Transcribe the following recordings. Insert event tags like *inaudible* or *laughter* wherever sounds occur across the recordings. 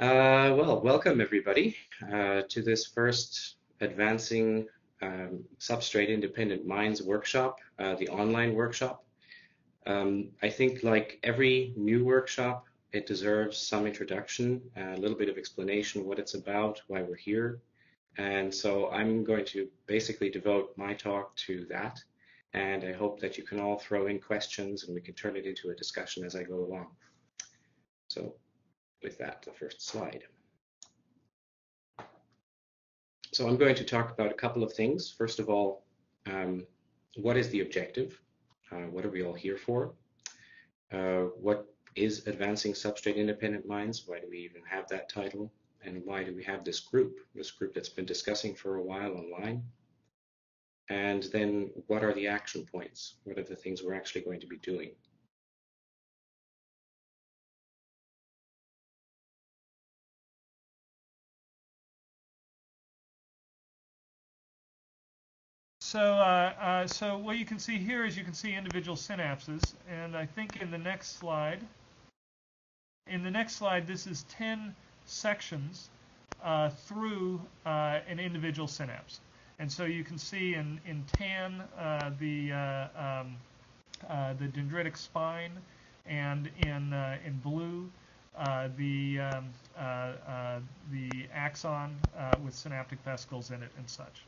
Uh, well, welcome everybody uh, to this first Advancing um, Substrate Independent Minds workshop, uh, the online workshop. Um, I think like every new workshop, it deserves some introduction, a little bit of explanation what it's about, why we're here. And so I'm going to basically devote my talk to that. And I hope that you can all throw in questions and we can turn it into a discussion as I go along. So with that, the first slide. So I'm going to talk about a couple of things. First of all, um, what is the objective? Uh, what are we all here for? Uh, what is advancing substrate independent minds? Why do we even have that title? And why do we have this group, this group that's been discussing for a while online? And then what are the action points? What are the things we're actually going to be doing? So, uh, uh, so what you can see here is you can see individual synapses, and I think in the next slide, in the next slide, this is 10 sections uh, through uh, an individual synapse. And so you can see in, in tan uh, the, uh, um, the dendritic spine, and in, in blue the, um, the axon with synaptic vesicles in it and such.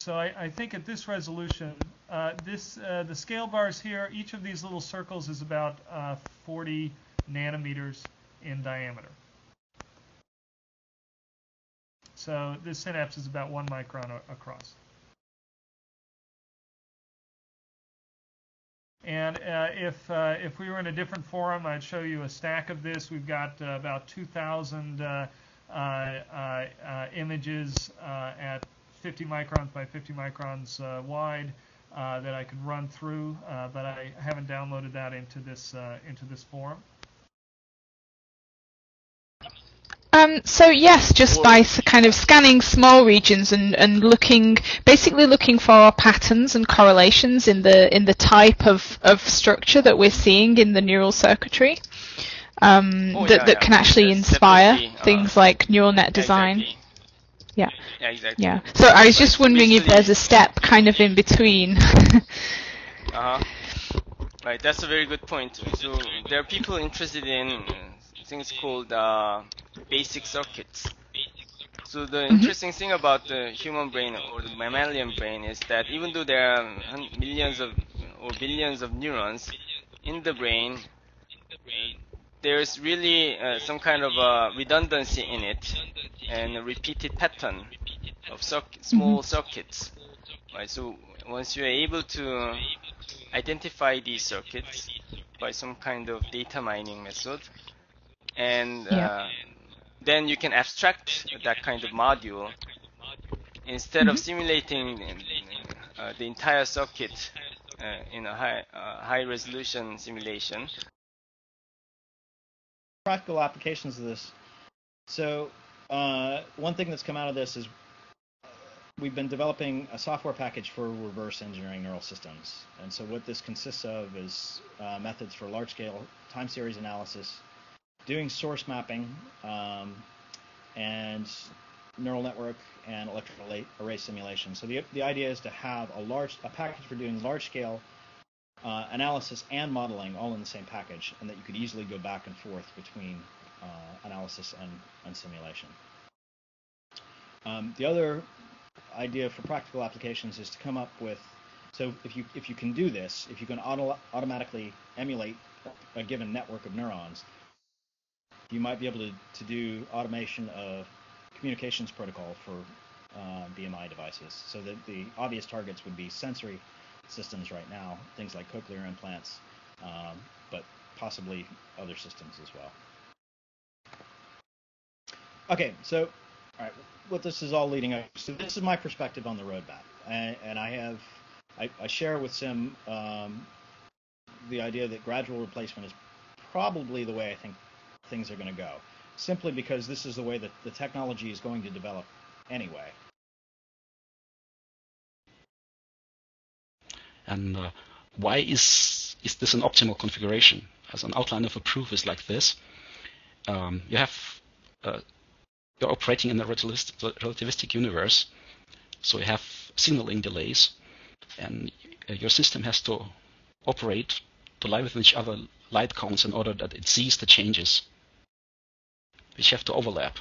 So I, I, think at this resolution, uh, this uh, the scale bars here, each of these little circles is about uh, 40 nanometers in diameter. So this synapse is about one micron across. And uh, if uh, if we were in a different forum, I'd show you a stack of this. We've got uh, about 2,000 images at 50 microns by 50 microns uh, wide uh, that I could run through, uh, but I haven't downloaded that into this into this forum. Um, so yes, just by kind of scanning small regions and, and looking, basically looking for patterns and correlations in the in the type of, of structure that we're seeing in the neural circuitry, um, oh, that, yeah, that yeah. can actually inspire uh, things like neural net design. Exactly. Yeah. Yeah, exactly. Yeah. So I was just wondering if there's a step kind of in between. *laughs* uh-huh. Right, that's a very good point. So there are people interested in things called uh, basic circuits. So the mm-hmm. interesting thing about the human brain or the mammalian brain is that even though there are millions of or billions of neurons in the brain, there's really uh, some kind of uh, redundancy in it and a repeated pattern of small mm-hmm. circuits. Right. So once you are able to identify these circuits by some kind of data mining method, and yeah. uh, then you can abstract that kind of module instead mm-hmm. of simulating uh, the entire circuit uh, in a high uh, high resolution simulation practical applications of this. So uh, one thing that's come out of this is we've been developing a software package for reverse engineering neural systems. And so what this consists of is uh, methods for large-scale time series analysis, doing source mapping, um, and neural network and electrical array simulation. So the, the idea is to have a large a package for doing large-scale uh, analysis and modeling all in the same package, and that you could easily go back and forth between uh, analysis and, and simulation. Um, the other idea for practical applications is to come up with so if you if you can do this, if you can auto automatically emulate a given network of neurons, you might be able to, to do automation of communications protocol for uh, BMI devices. So that the obvious targets would be sensory systems right now, things like cochlear implants, um, but possibly other systems as well. Okay, so all right, what this is all leading up. So this is my perspective on the roadmap, and, and I have I, I, share with Sim um, the idea that gradual replacement is probably the way I think things are going to go, simply because this is the way that the technology is going to develop anyway. And uh, why is, is this an optimal configuration? As an outline of a proof is like this. um, you have uh, you're operating in a relativistic universe, so you have signaling delays, and your system has to operate to lie within each other light cones in order that it sees the changes, which have to overlap.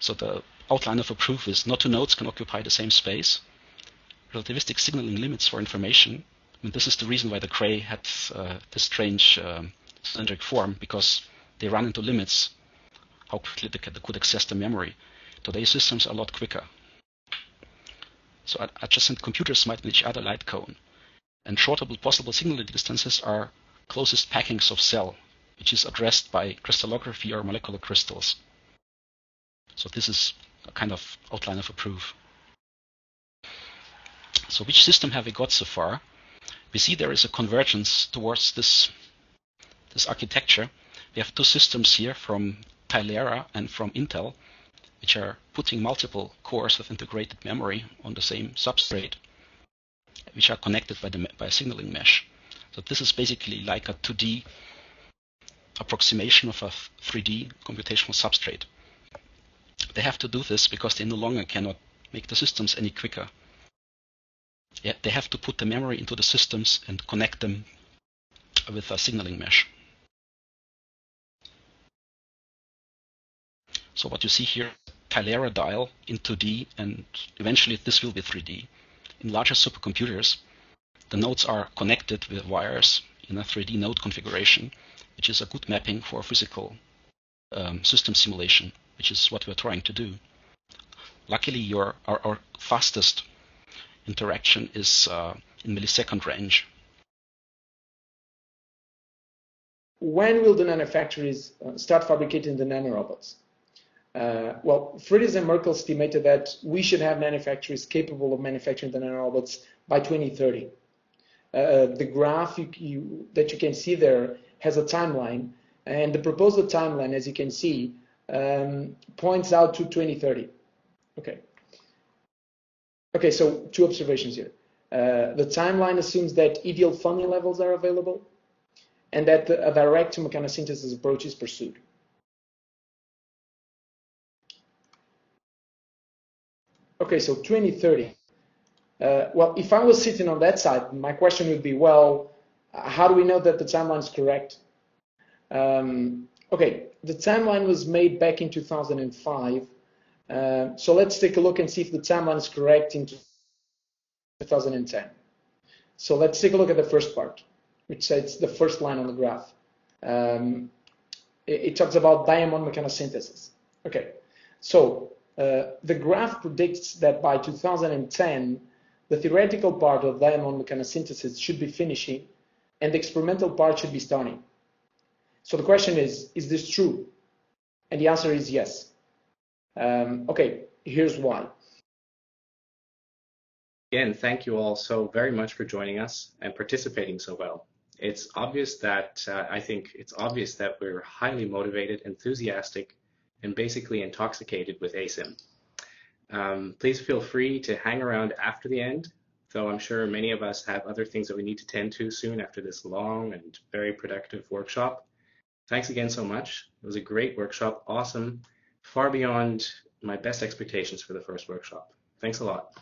So the outline of a proof is not two nodes can occupy the same space. Relativistic signaling limits for information. I mean, this is the reason why the Cray had uh, this strange um, cylindric form, because they run into limits how quickly they could access the memory. Today's systems are a lot quicker. So adjacent computers might be each other light cone. And shortable possible signaling distances are closest packings of cell, which is addressed by crystallography or molecular crystals. So this is a kind of outline of a proof. So which system have we got so far? We see there is a convergence towards this, this architecture. We have two systems here from Tilera and from Intel, which are putting multiple cores with integrated memory on the same substrate, which are connected by, the, by a signaling mesh. So this is basically like a 2D approximation of a 3D computational substrate. They have to do this because they no longer cannot make the systems any quicker. Yeah, they have to put the memory into the systems and connect them with a signaling mesh. So what you see here, Tilera dial in 2D, and eventually this will be 3D. In larger supercomputers, the nodes are connected with wires in a 3D node configuration, which is a good mapping for physical um, system simulation which is what we're trying to do. Luckily, your our, our fastest interaction is uh, in millisecond range. When will the nanofactories uh, start fabricating the nanorobots? Uh, well, Freitas and Merkle estimated that we should have nanofactories capable of manufacturing the nanorobots by 2030. Uh, the graph you, you, that you can see there has a timeline, and the proposed timeline, as you can see, um, points out to 2030. Okay. Okay, so two observations here. Uh, the timeline assumes that ideal funding levels are available and that a direct to mechanosynthesis approach is pursued. Okay, so 2030. Uh, well, if I was sitting on that side, my question would be, well, how do we know that the timeline is correct? Um, okay, the timeline was made back in 2005. Uh, so let's take a look and see if the timeline is correct in 2010. So let's take a look at the first part, which says the first line on the graph. Um, it, it, talks about diamond mechanosynthesis. Okay, so uh, the graph predicts that by 2010, the theoretical part of diamond mechanosynthesis should be finishing and the experimental part should be starting. So the question is, is this true? And the answer is yes. Um, okay, here's one. Again, thank you all so very much for joining us and participating so well. It's obvious that, uh, I think it's obvious that we're highly motivated, enthusiastic, and basically intoxicated with ASIM. Um, please feel free to hang around after the end, though I'm sure many of us have other things that we need to tend to soon after this long and very productive workshop. Thanks again so much. It was a great workshop, awesome, far beyond my best expectations for the first workshop. Thanks a lot.